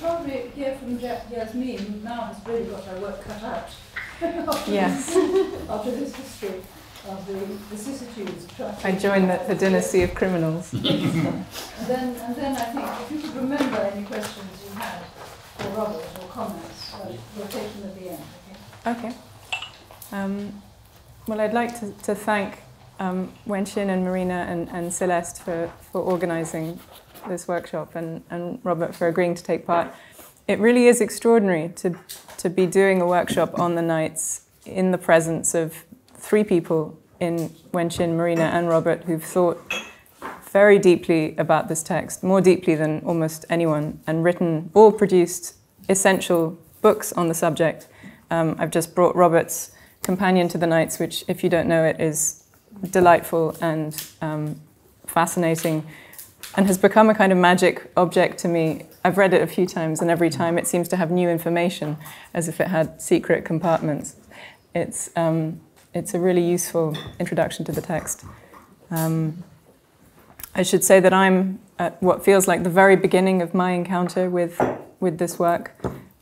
probably hear from ja- Yasmine, who now has really got her work cut out. after Yes. This, after this history of the vicissitudes. I joined the, the dynasty of criminals. and then, and then I think if you could remember any questions you had for Robert or comments, uh, we'll take them at the end. Okay? Okay. Um, well, I'd like to, to thank um, Wen-chin and Marina and, and Celeste for, for organising this workshop and, and Robert for agreeing to take part. It really is extraordinary to, to be doing a workshop on the nights in the presence of three people in Wen-chin, Marina, and Robert who've thought very deeply about this text, more deeply than almost anyone, and written, all produced essential books on the subject. Um, I've just brought Robert's Companion to the Nights, which, if you don't know it, is delightful and um, fascinating and has become a kind of magic object to me. I've read it a few times, and every time it seems to have new information as if it had secret compartments. It's, um, it's a really useful introduction to the text. Um, I should say that I'm at what feels like the very beginning of my encounter with, with this work.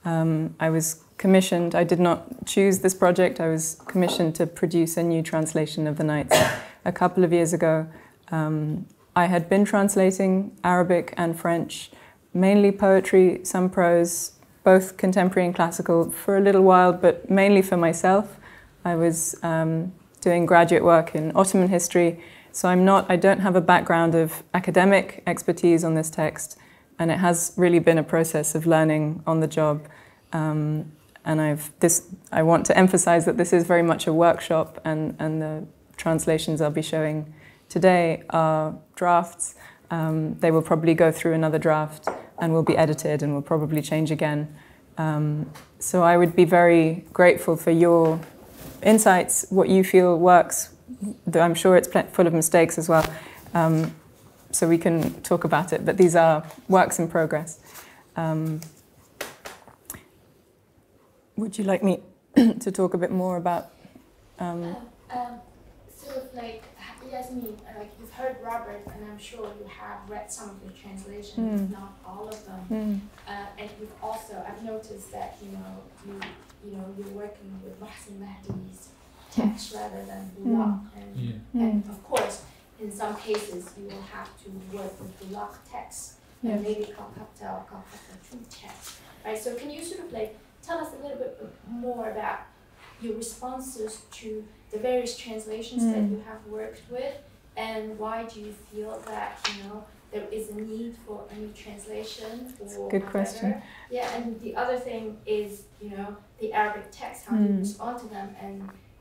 Um, I was commissioned, I did not choose this project, I was commissioned to produce a new translation of the Nights a couple of years ago. Um, I had been translating Arabic and French, mainly poetry, some prose, both contemporary and classical, for a little while, but mainly for myself. I was um, doing graduate work in Ottoman history, so I'm not, I don't have a background of academic expertise on this text, and it has really been a process of learning on the job. Um, and I've this, I want to emphasize that this is very much a workshop, and, and the translations I'll be showing today are drafts. Um, they will probably go through another draft and will be edited and will probably change again. Um, so I would be very grateful for your insights, what you feel works. I'm sure it's full of mistakes as well. Um, so we can talk about it, but these are works in progress. Um, would you like me to talk a bit more about? Um, Um, sort of like Yasmine, uh, like you've heard Robert, and I'm sure you have read some of the translations, Mm. not all of them. mm, Uh, and you've also, I've noticed that you know you you know you're working with Mohsen Mahdi's text rather than Bulaq, and Yeah. and mm, of course, in some cases you will have to work with Bulaq text Yes. and maybe Calcutta or Calcutta two text, right? So can you sort of like tell us a little bit more about your responses to the various translations that Mm. you have worked with, and why do you feel that you know there is a need for a new translation or good question. better? Yeah, and the other thing is you know the Arabic text, how you Mm. respond to them, and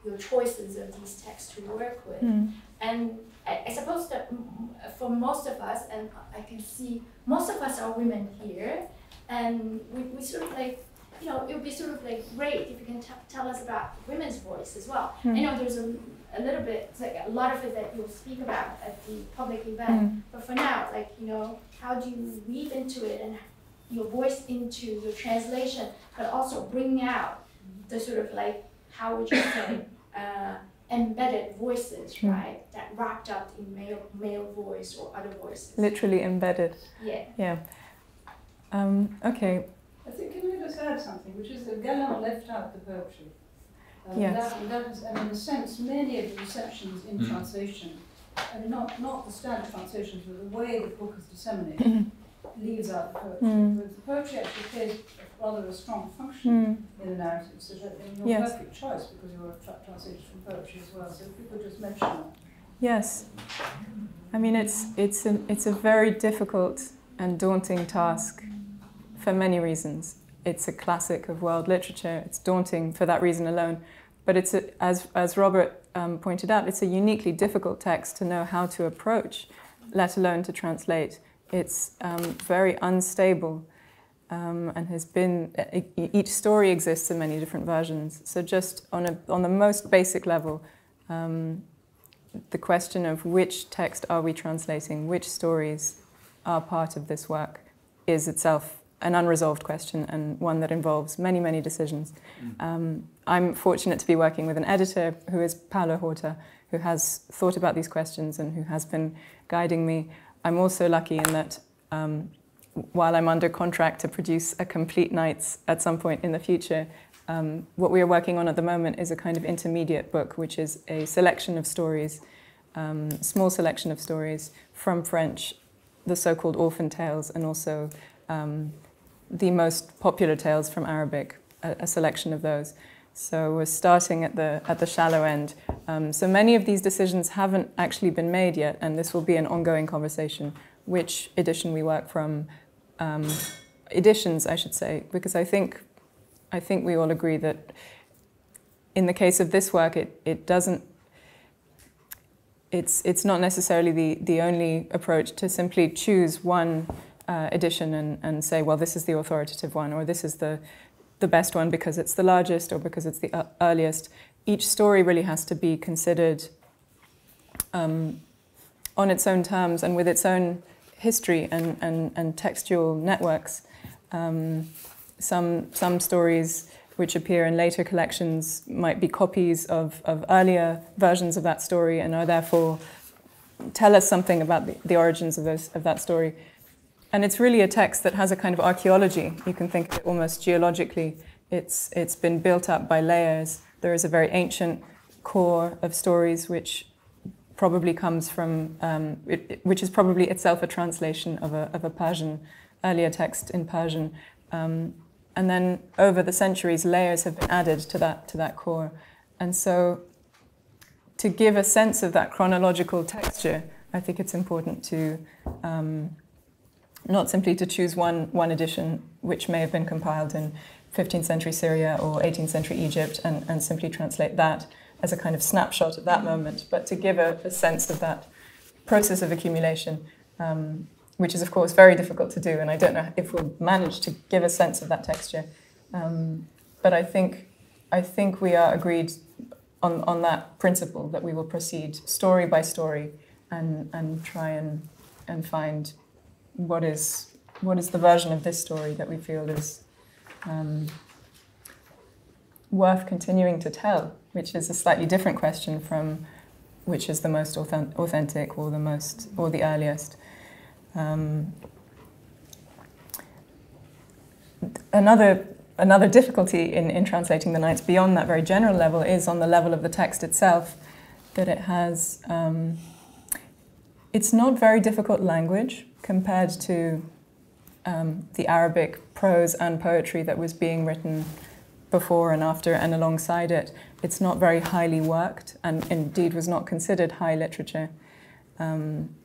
your choices of these texts to work with. mm, And I, I suppose that mm, for most of us, and I can see most of us are women here, and we, we sort of like, you know, it would be sort of like great if you can t- tell us about women's voice as well. I mm, know there's a, a little bit, like a lot of it that you'll speak about at the public event, mm. but for now, like, you know, how do you weave into it and your voice into your translation, but also bring out the sort of like, how would you say, uh, embedded voices, Hmm. right? That wrapped up in male male voice or other voices. Literally embedded. Yeah. Yeah. Um, okay. I think, can I just add something, which is that Galland left out the poetry. Um, Yes. That, that is, and in a sense, many of the receptions in Mm. translation, I mean, not, not the standard translations, but the way the book is disseminated, leaves out the poetry. Mm. Whereas the poetry actually plays a- rather a strong function Mm. in the narrative, so that and your Yes. perfect choice because you were tra- translated from poetry as well. So if you could just mention that. Yes. I mean, it's, it's, a, it's a very difficult and daunting task for many reasons. It's a classic of world literature. It's daunting for that reason alone. But it's, a, as, as Robert um, pointed out, it's a uniquely difficult text to know how to approach, let alone to translate. It's um, very unstable um, and has been, each story exists in many different versions. So, just on, a, on the most basic level, um, the question of which text are we translating, which stories are part of this work, is itself an unresolved question and one that involves many, many decisions. Um, I'm fortunate to be working with an editor who is Paulo Horta, who has thought about these questions and who has been guiding me. I'm also lucky in that um, while I'm under contract to produce a complete Nights at some point in the future, um, what we are working on at the moment is a kind of intermediate book, which is a selection of stories, um, small selection of stories from French, the so-called orphan tales, and also um, the most popular tales from Arabic, a, a, selection of those. So we're starting at the at the shallow end. Um, so many of these decisions haven't actually been made yet, and this will be an ongoing conversation. Which edition we work from, um, editions, I should say, because I think I think we all agree that in the case of this work, it, it doesn't, it's, it's not necessarily the, the only approach to simply choose one uh, edition and, and say, well, this is the authoritative one, or this is the, the best one because it's the largest or because it's the uh, earliest. Each story really has to be considered um, on its own terms and with its own history and, and, and textual networks. Um, some, some stories which appear in later collections might be copies of, of earlier versions of that story and are therefore tell us something about the, the origins of, those, of that story. And it's really a text that has a kind of archaeology. You can think of it almost geologically. It's, it's been built up by layers. There is a very ancient core of stories which probably comes from, um, it, which is probably itself a translation of a, of a Persian, earlier text in Persian. Um, and then over the centuries, layers have been added to that, to that core. And so to give a sense of that chronological texture, I think it's important to um, not simply to choose one, one edition, which may have been compiled in 15th century Syria or 18th century Egypt, and, and simply translate that as a kind of snapshot at that moment, but to give a, a sense of that process of accumulation um, which is of course very difficult to do, and I don't know if we'll manage to give a sense of that texture. Um, but I think I think we are agreed on, on that principle that we will proceed story by story and and try and and find what is what is the version of this story that we feel is um, worth continuing to tell, which is a slightly different question from which is the most authentic or the most or the earliest. Um, another another difficulty in, in translating the Nights beyond that very general level is on the level of the text itself, that it has um, it's not very difficult language compared to um, the Arabic prose and poetry that was being written before and after and alongside it. It's not very highly worked and indeed was not considered high literature. Um,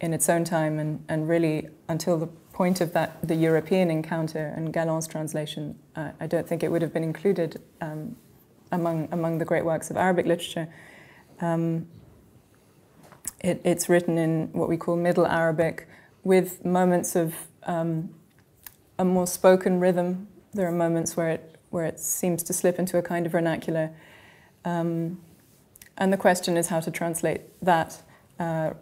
in its own time and, and really until the point of that the European encounter and Galland's translation, uh, I don't think it would have been included um, among among the great works of Arabic literature. Um, it, it's written in what we call Middle Arabic, with moments of um, a more spoken rhythm. There are moments where it where it seems to slip into a kind of vernacular, um, and the question is how to translate that. Uh,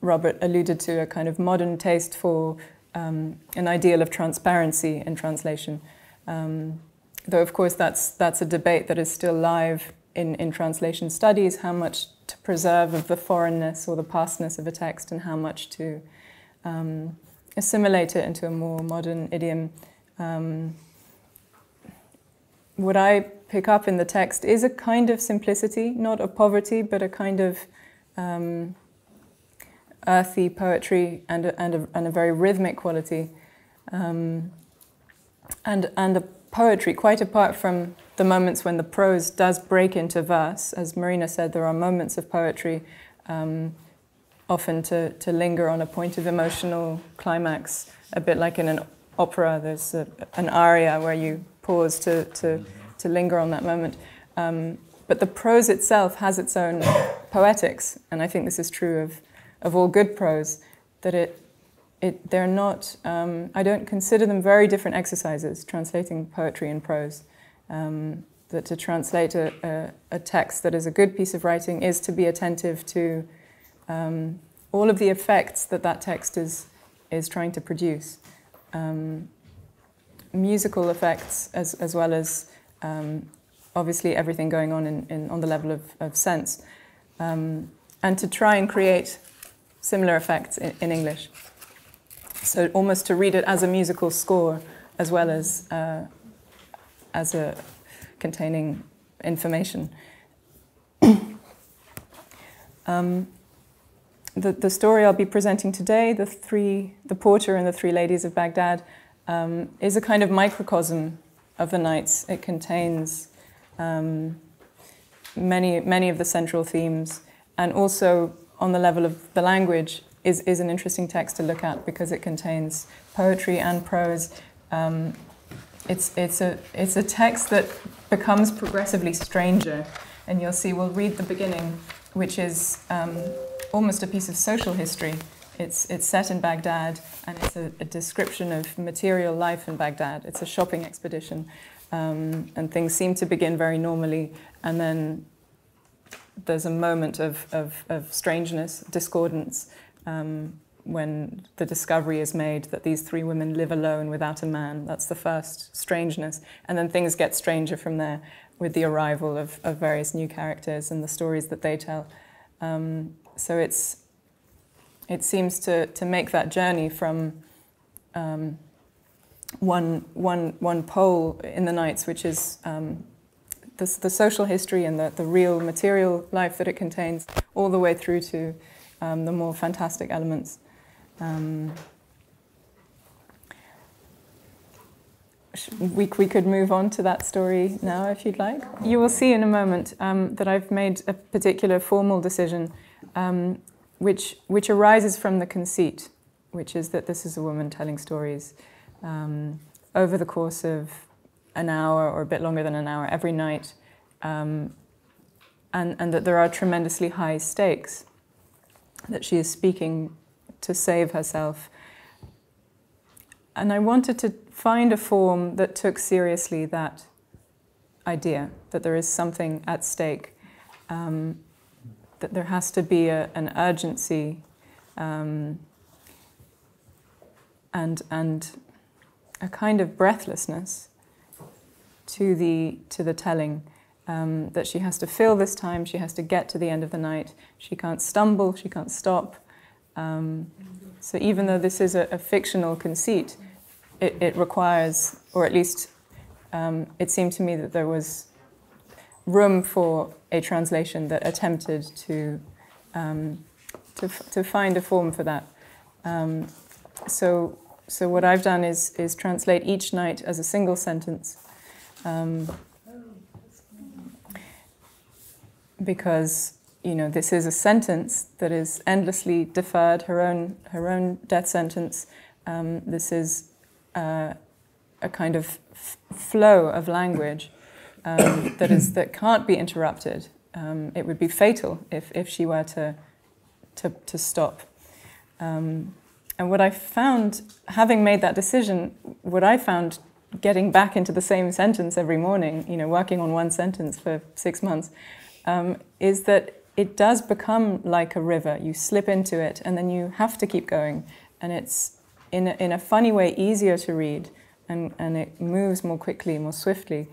Robert alluded to a kind of modern taste for um, an ideal of transparency in translation. Um, though, of course, that's, that's a debate that is still live in, in translation studies how much to preserve of the foreignness or the pastness of a text and how much to um, assimilate it into a more modern idiom. Um, what I pick up in the text is a kind of simplicity, not a poverty, but a kind of um, earthy poetry and a, and a, and a very rhythmic quality. Um, and, and a poetry, quite apart from the moments when the prose does break into verse. As Marina said, there are moments of poetry, um, often to, to linger on a point of emotional climax, a bit like in an opera, there's a, an aria where you pause to, to, to linger on that moment. Um, but the prose itself has its own poetics, and I think this is true of of all good prose, that it, it, they're not, um, I don't consider them very different exercises, translating poetry and prose. Um, that to translate a, a, a, text that is a good piece of writing is to be attentive to um, all of the effects that that text is, is trying to produce. Um, musical effects as, as well as um, obviously everything going on in, in, on the level of, of sense. Um, and to try and create similar effects in, in English. so almost to read it as a musical score as well as uh, as a containing information. um, the, the story I'll be presenting today, the three, the porter and the three ladies of Baghdad, um, is a kind of microcosm of the nights. It contains um, many, many of the central themes, and also on the level of the language is, is an interesting text to look at because it contains poetry and prose. Um, it's, it's, a, it's a text that becomes progressively stranger, and you'll see, we'll read the beginning, which is um, almost a piece of social history. It's, it's set in Baghdad, and it's a, a description of material life in Baghdad. It's a shopping expedition, um, and things seem to begin very normally, and then there's a moment of, of, of strangeness, discordance, um, when the discovery is made that these three women live alone without a man. That's the first strangeness. And then things get stranger from there with the arrival of, of various new characters and the stories that they tell. Um, so it's, it seems to, to make that journey from um, one, one, one pole in the nights, which is um, the, the social history and the, the real material life that it contains, all the way through to um, the more fantastic elements. Um, we, we could move on to that story now if you'd like. You will see in a moment um, that I've made a particular formal decision um, which, which arises from the conceit, which is that this is a woman telling stories um, over the course of an hour or a bit longer than an hour every night, um, and, and that there are tremendously high stakes, that she is speaking to save herself. And I wanted to find a form that took seriously that idea that there is something at stake, um, that there has to be a, an urgency um, and, and a kind of breathlessness to the, to the telling. Um, that she has to fill this time, she has to get to the end of the night, she can't stumble, she can't stop, um, so even though this is a, a fictional conceit, it, it, requires, or at least um, it seemed to me that there was room for a translation that attempted to um, to, to, find a form for that. Um, so, so what I've done is is translate each night as a single sentence, um, because you know, this is a sentence that is endlessly deferred, her own, her own death sentence. Um, this is uh, a kind of flow of language um, that, is, that can't be interrupted. Um, it would be fatal if, if she were to, to, to stop. Um, and what I found, having made that decision, what I found getting back into the same sentence every morning, you know, working on one sentence for six months, um, is that it does become like a river. You slip into it and then you have to keep going. And it's, in a, in a funny way, easier to read and, and it moves more quickly, more swiftly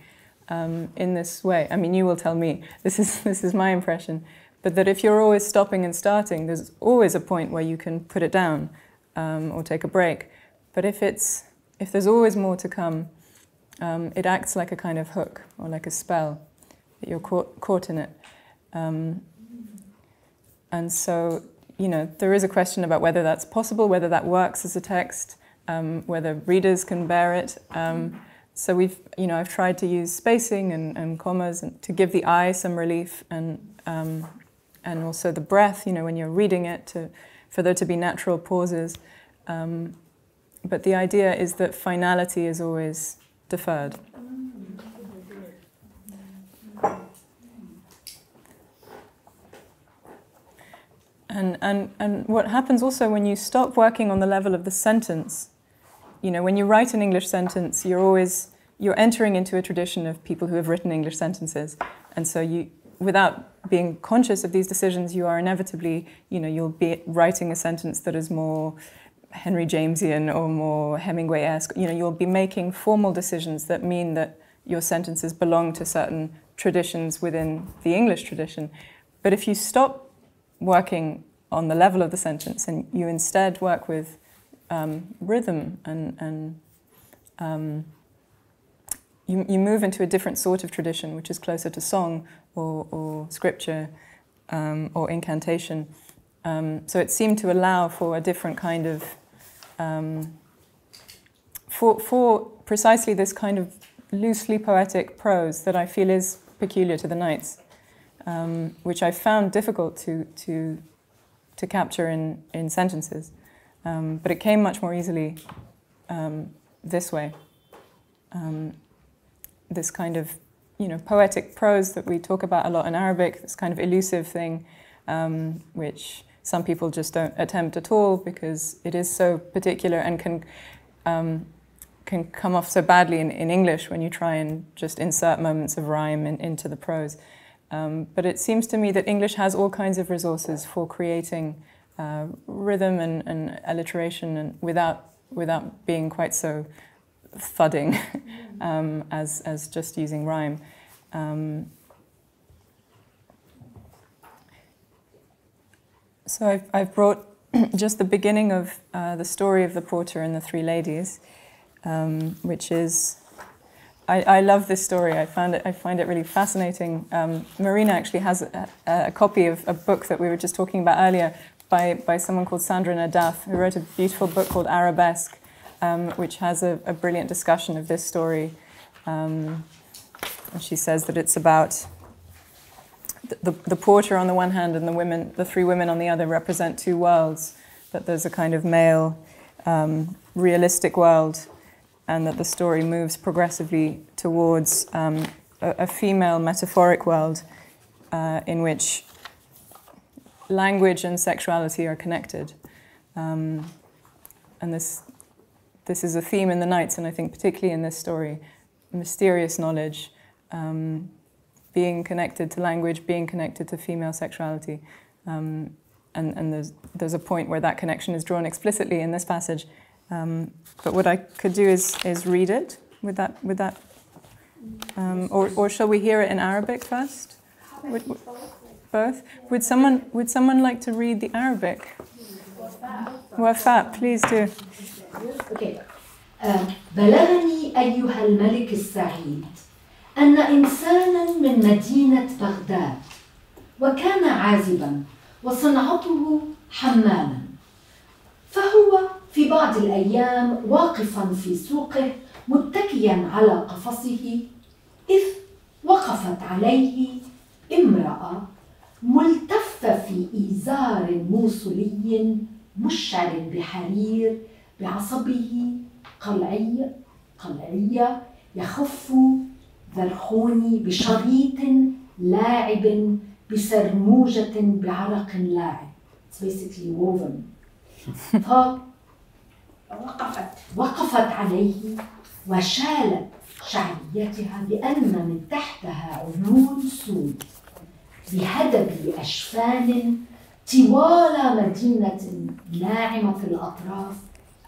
um, in this way. I mean, you will tell me, this is, this is my impression. But that if you're always stopping and starting, there's always a point where you can put it down um, or take a break. But if, it's, if there's always more to come, um, it acts like a kind of hook or like a spell that you're caught, caught in it. Um, and so, you know, there is a question about whether that's possible, whether that works as a text, um, whether readers can bear it. Um, so we've, you know, I've tried to use spacing and, and commas and to give the eye some relief and um, and also the breath. You know, when you're reading it, to for there to be natural pauses. Um, but the idea is that finality is always deferred. And, and, and what happens also when you stop working on the level of the sentence, you know, when you write an English sentence, you're always, you're entering into a tradition of people who have written English sentences. And so you, without being conscious of these decisions, you are inevitably, you know, you'll be writing a sentence that is more Henry Jamesian or more Hemingway-esque. You know, you'll be making formal decisions that mean that your sentences belong to certain traditions within the English tradition. But if you stop working on the level of the sentence and you instead work with um, rhythm and, and um, you, you move into a different sort of tradition, which is closer to song or, or scripture um, or incantation. Um, so it seemed to allow for a different kind of, um, for, for precisely this kind of loosely poetic prose that I feel is peculiar to the Nights, um, which I found difficult to, to, to capture in, in sentences. Um, but it came much more easily um, this way. Um, this kind of you know, poetic prose that we talk about a lot in Arabic, this kind of elusive thing, um, which some people just don't attempt at all because it is so particular and can um, can come off so badly in, in English when you try and just insert moments of rhyme in, into the prose. Um, but it seems to me that English has all kinds of resources for creating uh, rhythm and, and alliteration and without without being quite so thudding um, as, as just using rhyme. Um, so I've, I've brought just the beginning of uh, the story of the porter and the three ladies, um, which is I, I, love this story. I found it. I find it really fascinating. Um, Marina actually has a, a, copy of a book that we were just talking about earlier by, by someone called Sandra Naddaff, who wrote a beautiful book called Arabesque, um, which has a, a, brilliant discussion of this story. Um, and she says that it's about the, the, the, porter on the one hand and the women, the three women on the other, represent two worlds. That there's a kind of male, um, realistic world, and that the story moves progressively towards um, a, a, female metaphoric world uh, in which language and sexuality are connected. Um, and this this is a theme in the Nights, and I think particularly in this story, mysterious knowledge, um, being connected to language, being connected to female sexuality. Um, and, and there's, there's a point where that connection is drawn explicitly in this passage. Um, but what I could do is, is read it with that, with that um, or, or shall we hear it in Arabic first? Would, both? Would someone, would someone like to read the Arabic? Wafa, please do. Okay. Uh, بلغني أيها الملك السعيد أن إنسانا من مدينة بغداد وكان عازبا وصنعته حماما فهو في بعض الأيام واقفا في سوقه متكيا على قفصه إذ وقفت عليه امرأة ملتفة في إزار موصلي مشعر بحرير بعصبه قلعي قلعية يخف ذرخوني بشريط لاعب بسرموجة بعرق لاعب. It's basically woven. فوقفت وقفت عليه وشالت شعريتها لأن من تحتها عيون سود بهدب أشفان طوال مدينة ناعمة الأطراف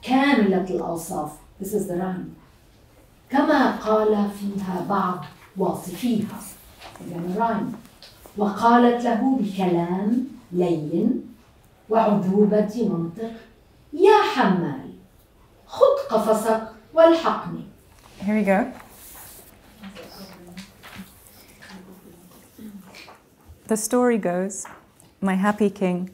كاملة الأوصاف. This is the rhyme كما قال فيها بعض واصفيها. وقالت له بكلام لين وعذوبة منطق يا حمال خذ قفصك والحقني Here we go. The story goes, my happy king,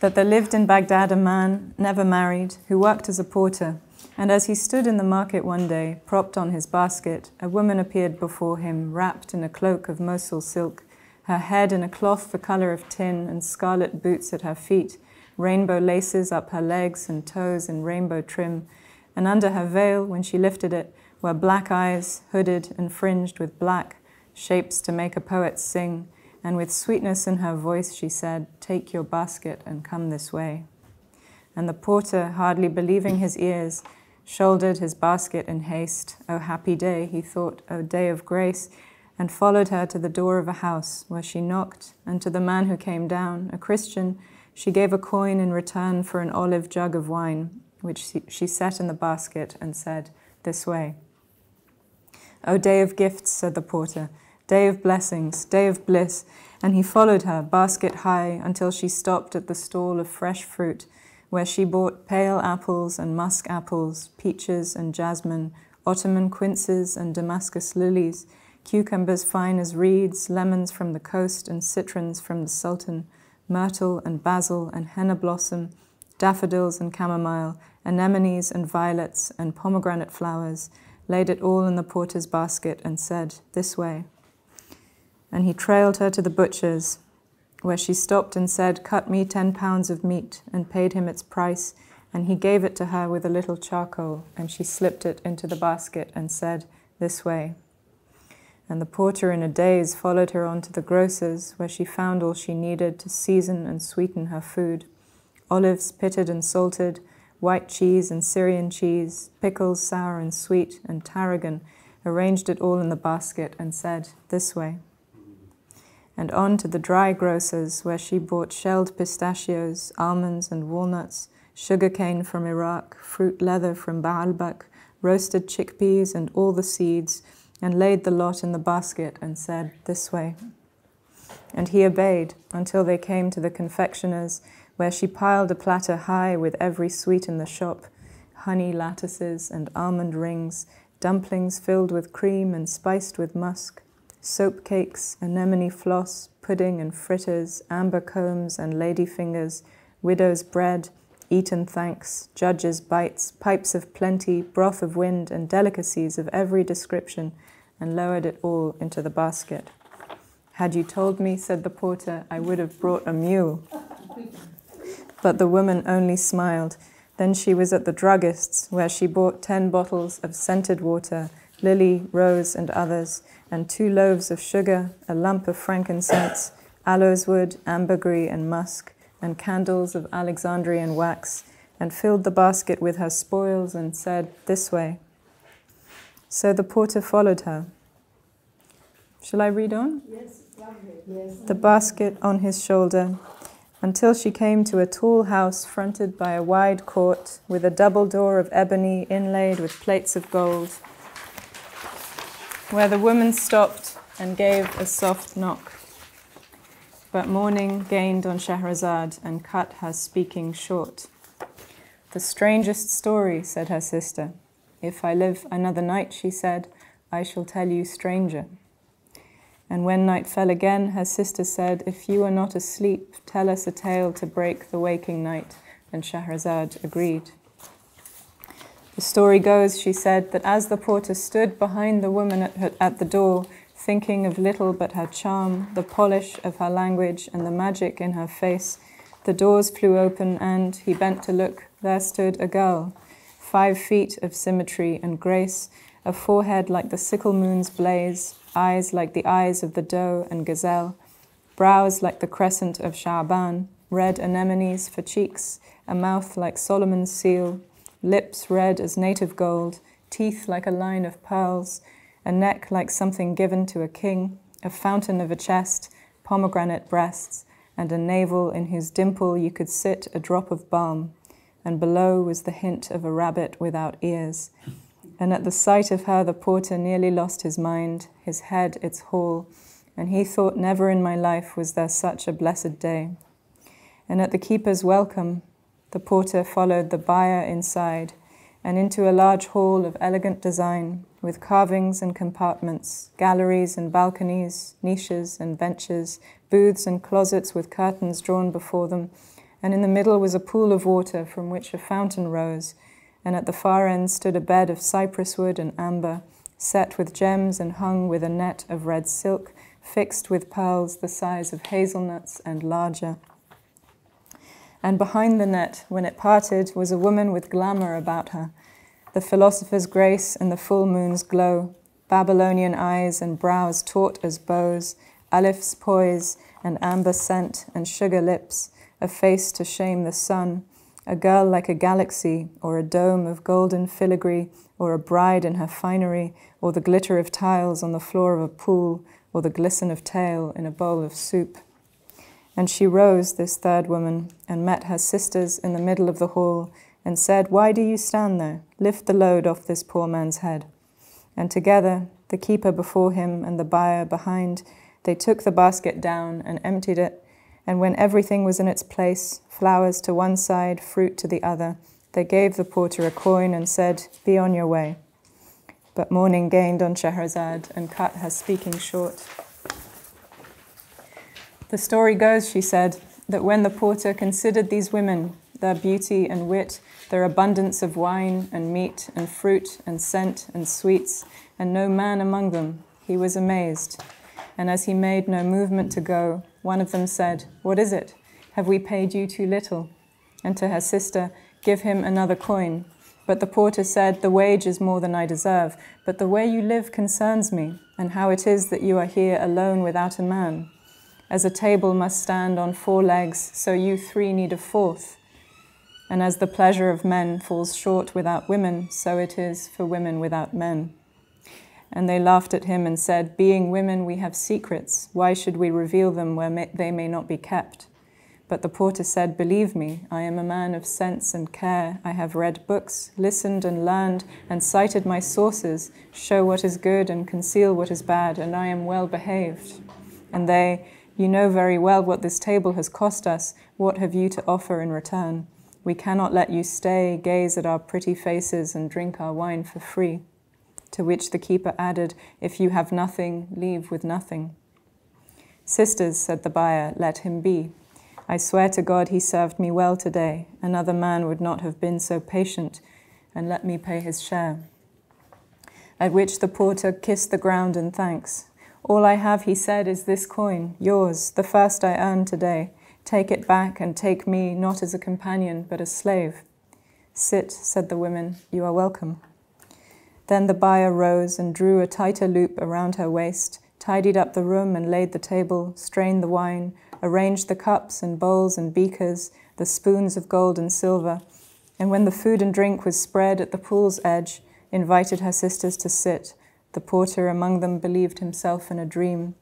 that there lived in Baghdad a man, never married, who worked as a porter. And as he stood in the market one day, propped on his basket, a woman appeared before him, wrapped in a cloak of Mosul silk, her head in a cloth the color of tin, and scarlet boots at her feet, rainbow laces up her legs and toes in rainbow trim. and under her veil, when she lifted it, were black eyes, hooded and fringed with black, shapes to make a poet sing and with sweetness in her voice she said, Take your basket and come this way. And the porter, hardly believing his ears, shouldered his basket in haste. O happy day, he thought, O day of grace, and followed her to the door of a house where she knocked, and to the man who came down, a Christian, she gave a coin in return for an olive jug of wine, which she set in the basket and said, This way. O day of gifts, said the porter, day of blessings, day of bliss, and he followed her, basket high, until she stopped at the stall of fresh fruit, where she bought pale apples and musk apples, peaches and jasmine, Ottoman quinces and Damascus lilies, cucumbers fine as reeds, lemons from the coast and citrons from the Sultan, myrtle and basil and henna blossom, daffodils and chamomile, anemones and violets and pomegranate flowers, laid it all in the porter's basket and said, This way. And he trailed her to the butcher's, where she stopped and said, Cut me ten pounds of meat, and paid him its price. And he gave it to her with a little charcoal, and she slipped it into the basket and said, This way. And the porter, in a daze, followed her on to the grocer's, where she found all she needed to season and sweeten her food olives pitted and salted, white cheese and Syrian cheese, pickles sour and sweet, and tarragon, arranged it all in the basket and said, This way and on to the dry grocers where she bought shelled pistachios, almonds and walnuts, sugarcane from Iraq, fruit leather from Baalbek, roasted chickpeas and all the seeds, and laid the lot in the basket and said, This way. And he obeyed until they came to the confectioner's, where she piled a platter high with every sweet in the shop honey lattices and almond rings, dumplings filled with cream and spiced with musk soap cakes, anemone floss, pudding and fritters, amber combs and lady fingers, widow's bread, eaten thanks, judges' bites, pipes of plenty, broth of wind, and delicacies of every description, and lowered it all into the basket. Had you told me, said the porter, I would have brought a mule. But the woman only smiled. Then she was at the druggist's, where she bought ten bottles of scented water, lily, rose, and others, and two loaves of sugar, a lump of frankincense, aloes wood, ambergris, and musk, and candles of Alexandrian wax, and filled the basket with her spoils and said, This way. So the porter followed her. Shall I read on? Yes, Yes. The basket on his shoulder, until she came to a tall house fronted by a wide court with a double door of ebony inlaid with plates of gold where the woman stopped and gave a soft knock. But morning gained on Shahrazad and cut her speaking short. The strangest story, said her sister. If I live another night, she said, I shall tell you stranger. And when night fell again, her sister said, If you are not asleep, tell us a tale to break the waking night. And Shahrazad agreed. The story goes, she said, that as the porter stood behind the woman at, her, at the door, thinking of little but her charm, the polish of her language, and the magic in her face, the doors flew open, and he bent to look. There stood a girl, five feet of symmetry and grace, a forehead like the sickle moon's blaze, eyes like the eyes of the doe and gazelle, brows like the crescent of Sha'ban, red anemones for cheeks, a mouth like Solomon's seal, lips red as native gold, teeth like a line of pearls, a neck like something given to a king, a fountain of a chest, pomegranate breasts, and a navel in whose dimple you could sit a drop of balm, and below was the hint of a rabbit without ears. And at the sight of her, the porter nearly lost his mind, his head its hall, and he thought never in my life was there such a blessed day. And at the keeper's welcome, the porter followed the buyer inside and into a large hall of elegant design with carvings and compartments, galleries and balconies, niches and benches, booths and closets with curtains drawn before them, and in the middle was a pool of water from which a fountain rose, and at the far end stood a bed of cypress wood and amber, set with gems and hung with a net of red silk, fixed with pearls the size of hazelnuts and larger. And behind the net, when it parted, was a woman with glamour about her, the philosopher's grace and the full moon's glow, Babylonian eyes and brows taut as bows, alif's poise and amber scent and sugar lips, a face to shame the sun, a girl like a galaxy or a dome of golden filigree, or a bride in her finery, or the glitter of tiles on the floor of a pool, or the glisten of tail in a bowl of soup. And she rose, this third woman, and met her sisters in the middle of the hall, and said, Why do you stand there? Lift the load off this poor man's head. And together, the keeper before him and the buyer behind, they took the basket down and emptied it, And when everything was in its place, flowers to one side, fruit to the other, they gave the porter a coin and said, Be on your way. But morning gained on Shahrazad and cut her speaking short. The story goes, she said, that when the porter considered these women, their beauty and wit, their abundance of wine and meat and fruit and scent and sweets, and no man among them, he was amazed. And as he made no movement to go, one of them said, What is it? Have we paid you too little? And to her sister, Give him another coin. But the porter said, The wage is more than I deserve, but the way you live concerns me, and how it is that you are here alone without a man. As a table must stand on four legs, so you three need a fourth. And as the pleasure of men falls short without women, so it is for women without men. And they laughed at him and said, Being women, we have secrets. Why should we reveal them where may, they may not be kept? But the porter said, Believe me, I am a man of sense and care. I have read books, listened and learned, and cited my sources, show what is good and conceal what is bad, and I am well behaved. And they, You know very well what this table has cost us. What have you to offer in return? We cannot let you stay, gaze at our pretty faces, and drink our wine for free. To which the keeper added, If you have nothing, leave with nothing. Sisters, said the buyer, let him be. I swear to God he served me well today. Another man would not have been so patient and let me pay his share. At which the porter kissed the ground in thanks. All I have, he said, is this coin, yours, the first I earned today. Take it back and take me not as a companion, but a slave. Sit, said the women, you are welcome. Then the buyer rose and drew a tighter loop around her waist, tidied up the room and laid the table, strained the wine, arranged the cups and bowls and beakers, the spoons of gold and silver, and when the food and drink was spread at the pool's edge, invited her sisters to sit. The porter among them believed himself in a dream.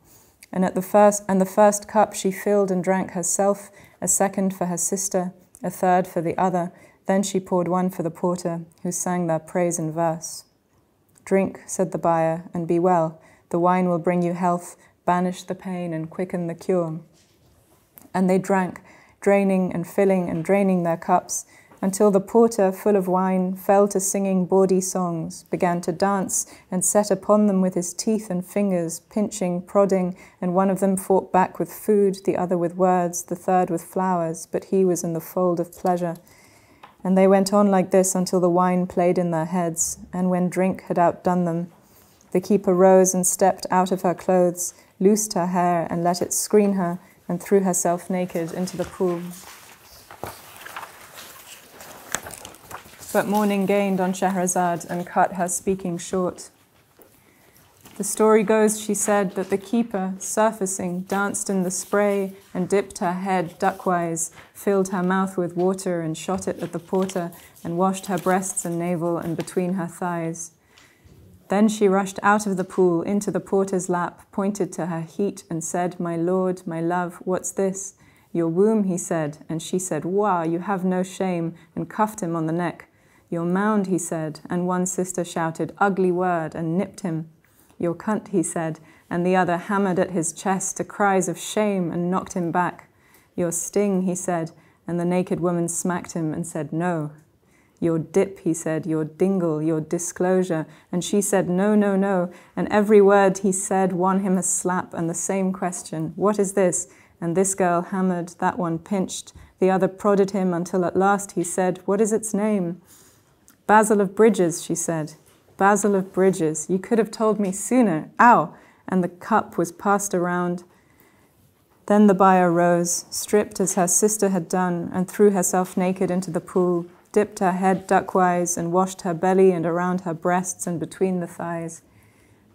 And at the first and the first cup she filled and drank herself, a second for her sister, a third for the other. Then she poured one for the porter, who sang their praise in verse. Drink, said the buyer, and be well. The wine will bring you health, banish the pain, and quicken the cure. And they drank, draining and filling and draining their cups, until the porter, full of wine, fell to singing bawdy songs, began to dance, and set upon them with his teeth and fingers, pinching, prodding, and one of them fought back with food, the other with words, the third with flowers, but he was in the fold of pleasure. And they went on like this until the wine played in their heads, and when drink had outdone them, the keeper rose and stepped out of her clothes, loosed her hair, and let it screen her, and threw herself naked into the pool. But morning gained on Shahrazad and cut her speaking short. The story goes, she said, that the keeper, surfacing, danced in the spray and dipped her head duckwise, filled her mouth with water and shot it at the porter, and washed her breasts and navel and between her thighs. Then she rushed out of the pool into the porter's lap, pointed to her heat, and said, My lord, my love, what's this? Your womb, he said, and she said, Wah, you have no shame, and cuffed him on the neck. Your mound, he said, and one sister shouted, Ugly word, and nipped him. Your cunt, he said, and the other hammered at his chest to cries of shame and knocked him back. Your sting, he said, and the naked woman smacked him and said, No. Your dip, he said, your dingle, your disclosure. And she said, No, no, no. And every word he said won him a slap and the same question What is this? And this girl hammered, that one pinched, the other prodded him until at last he said, What is its name? Basil of Bridges, she said. Basil of Bridges, you could have told me sooner. Ow! And the cup was passed around. Then the buyer rose, stripped as her sister had done, and threw herself naked into the pool, dipped her head duckwise, and washed her belly and around her breasts and between the thighs.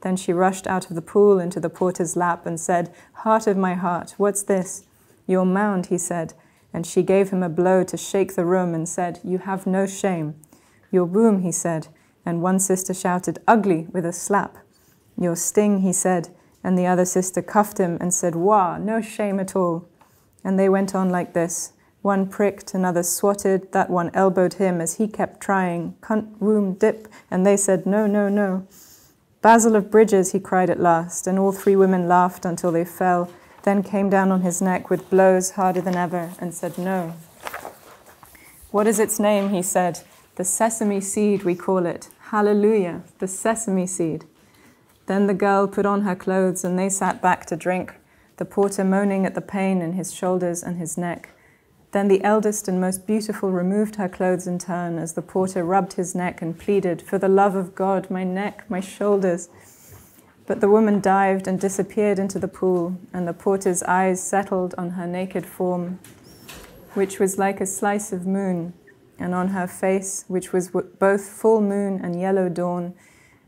Then she rushed out of the pool into the porter's lap and said, Heart of my heart, what's this? Your mound, he said. And she gave him a blow to shake the room and said, You have no shame. Your womb, he said and one sister shouted, Ugly, with a slap. Your sting, he said, and the other sister cuffed him and said, Wah, no shame at all. And they went on like this. One pricked, another swatted, that one elbowed him as he kept trying, cunt, womb, dip, and they said, No, no, no. Basil of Bridges, he cried at last, and all three women laughed until they fell, then came down on his neck with blows harder than ever and said, No. What is its name? He said. The sesame seed, we call it. Hallelujah, the sesame seed. Then the girl put on her clothes and they sat back to drink, the porter moaning at the pain in his shoulders and his neck. Then the eldest and most beautiful removed her clothes in turn as the porter rubbed his neck and pleaded, For the love of God, my neck, my shoulders. But the woman dived and disappeared into the pool, and the porter's eyes settled on her naked form, which was like a slice of moon, and on her face, which was both full moon and yellow dawn,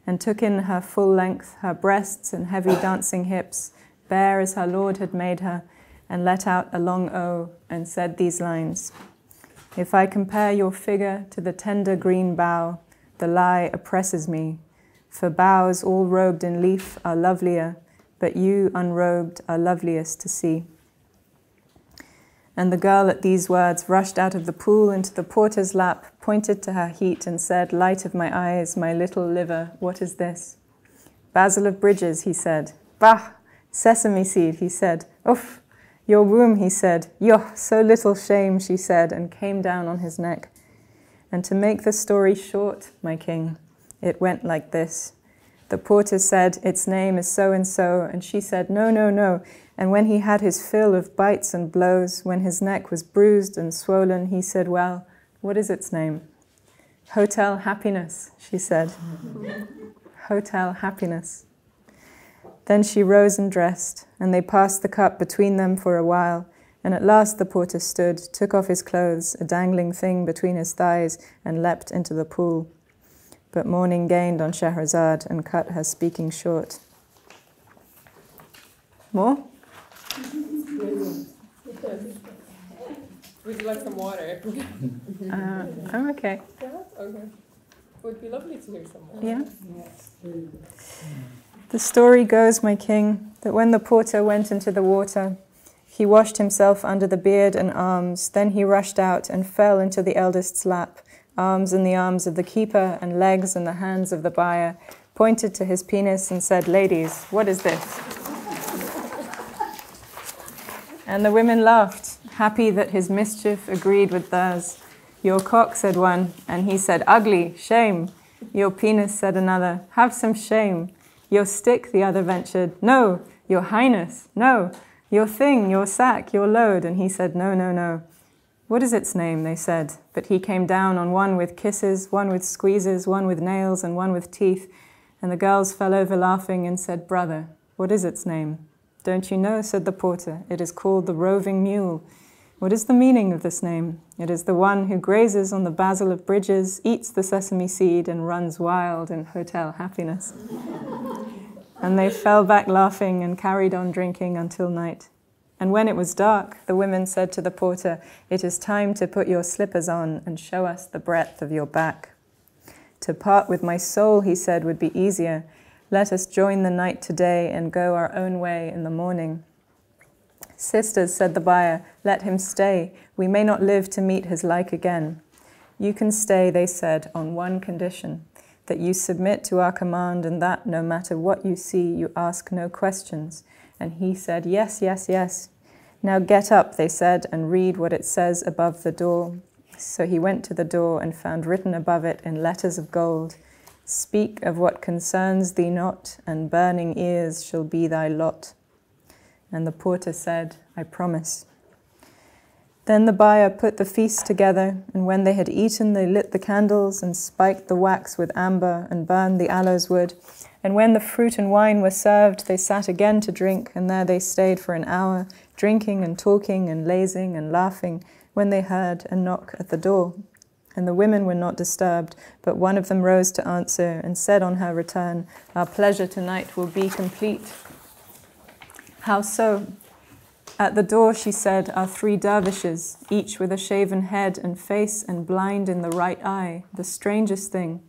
and took in her full length, her breasts and heavy dancing hips, bare as her Lord had made her, and let out a long O, and said these lines If I compare your figure to the tender green bough, the lie oppresses me. For boughs all robed in leaf are lovelier, but you unrobed are loveliest to see. And the girl at these words rushed out of the pool into the porter's lap, pointed to her heat, and said, Light of my eyes, my little liver, what is this? Basil of Bridges, he said. Bah! Sesame seed, he said. Uff! Your womb, he said. Yoh, so little shame, she said, and came down on his neck. And to make the story short, my king, it went like this. The porter said, Its name is so and so, and she said, No, no, no. And when he had his fill of bites and blows, when his neck was bruised and swollen, he said, Well, what is its name? Hotel Happiness, she said. Hotel Happiness. Then she rose and dressed, and they passed the cup between them for a while. And at last the porter stood, took off his clothes, a dangling thing between his thighs, and leapt into the pool. But morning gained on Shahrazad and cut her speaking short. More? Would you like some water? Uh, I'm okay. Yeah? Okay. Would be lovely to hear some more. Yeah? The story goes, my king, that when the porter went into the water, he washed himself under the beard and arms. Then he rushed out and fell into the eldest's lap, arms in the arms of the keeper and legs in the hands of the buyer, pointed to his penis and said, Ladies, what is this? And the women laughed, happy that his mischief agreed with theirs. Your cock, said one, and he said, Ugly, shame. Your penis, said another, Have some shame. Your stick, the other ventured, No, your highness, no. Your thing, your sack, your load. And he said, No, no, no. What is its name? They said. But he came down on one with kisses, one with squeezes, one with nails, and one with teeth. And the girls fell over laughing and said, Brother, what is its name? Don't you know? said the porter. It is called the roving mule. What is the meaning of this name? It is the one who grazes on the basil of bridges, eats the sesame seed, and runs wild in hotel happiness. and they fell back laughing and carried on drinking until night. And when it was dark, the women said to the porter, It is time to put your slippers on and show us the breadth of your back. To part with my soul, he said, would be easier let us join the night today and go our own way in the morning. Sisters, said the buyer, let him stay. We may not live to meet his like again. You can stay, they said, on one condition that you submit to our command, and that no matter what you see, you ask no questions. And he said, Yes, yes, yes. Now get up, they said, and read what it says above the door. So he went to the door and found written above it in letters of gold Speak of what concerns thee not, and burning ears shall be thy lot. And the porter said, I promise. Then the buyer put the feast together, and when they had eaten, they lit the candles and spiked the wax with amber and burned the aloes wood. And when the fruit and wine were served, they sat again to drink, and there they stayed for an hour, drinking and talking and lazing and laughing, when they heard a knock at the door and the women were not disturbed, but one of them rose to answer and said on her return, Our pleasure tonight will be complete. How so? At the door, she said, are three dervishes, each with a shaven head and face and blind in the right eye, the strangest thing.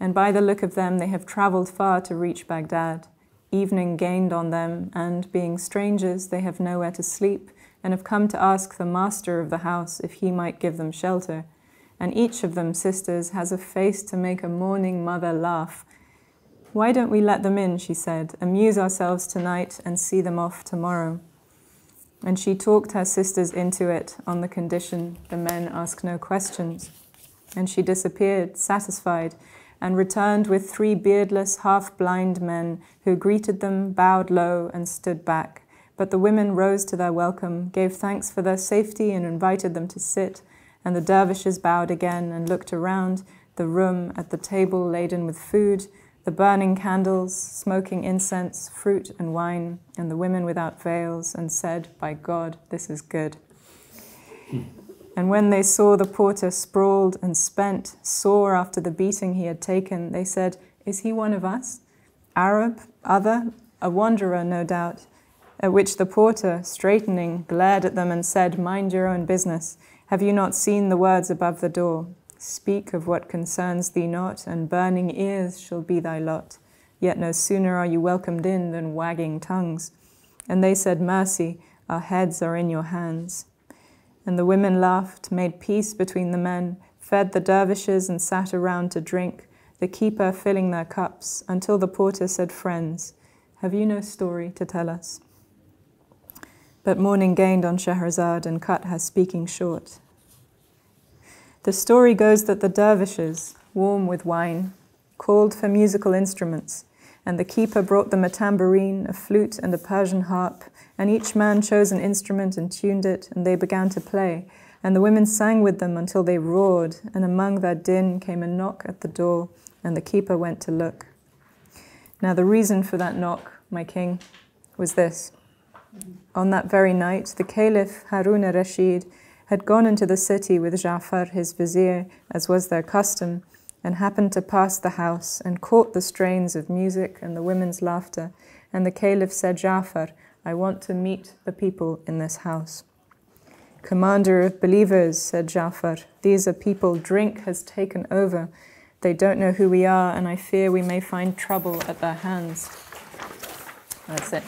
And by the look of them, they have travelled far to reach Baghdad. Evening gained on them, and being strangers, they have nowhere to sleep, and have come to ask the master of the house if he might give them shelter and each of them, sisters, has a face to make a mourning mother laugh. Why don't we let them in, she said, amuse ourselves tonight and see them off tomorrow? and she talked her sisters into it on the condition the men ask no questions. And she disappeared, satisfied, and returned with three beardless, half blind men who greeted them, bowed low, and stood back. But the women rose to their welcome, gave thanks for their safety, and invited them to sit. And the dervishes bowed again and looked around the room at the table laden with food, the burning candles, smoking incense, fruit and wine, and the women without veils, and said, By God, this is good. And when they saw the porter sprawled and spent, sore after the beating he had taken, they said, Is he one of us? Arab, other, a wanderer, no doubt. At which the porter, straightening, glared at them and said, Mind your own business. Have you not seen the words above the door? Speak of what concerns thee not, and burning ears shall be thy lot. Yet no sooner are you welcomed in than wagging tongues. And they said, Mercy, our heads are in your hands. And the women laughed, made peace between the men, fed the dervishes, and sat around to drink, the keeper filling their cups, until the porter said, Friends, have you no story to tell us? But morning gained on Shahrazad and cut her speaking short. The story goes that the dervishes, warm with wine, called for musical instruments, and the keeper brought them a tambourine, a flute, and a Persian harp, and each man chose an instrument and tuned it, and they began to play. And the women sang with them until they roared, and among their din came a knock at the door, and the keeper went to look. Now, the reason for that knock, my king, was this. On that very night, the Caliph Harun al Rashid had gone into the city with Ja'far, his vizier, as was their custom, and happened to pass the house and caught the strains of music and the women's laughter. And the Caliph said, Ja'far, I want to meet the people in this house. Commander of believers, said Ja'far, these are people drink has taken over. They don't know who we are, and I fear we may find trouble at their hands. That's it.